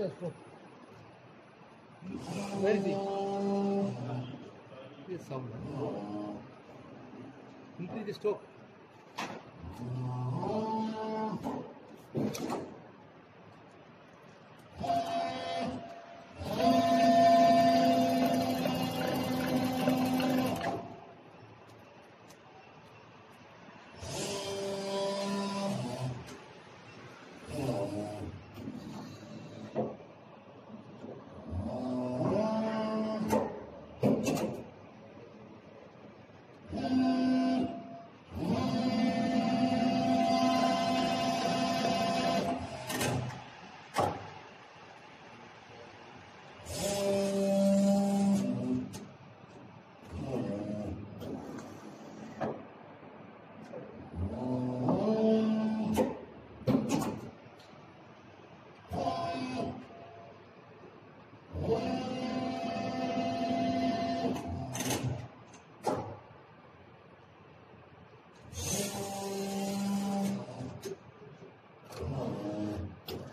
Where is he? Yes, sound. Increase the stroke. Amen. うん。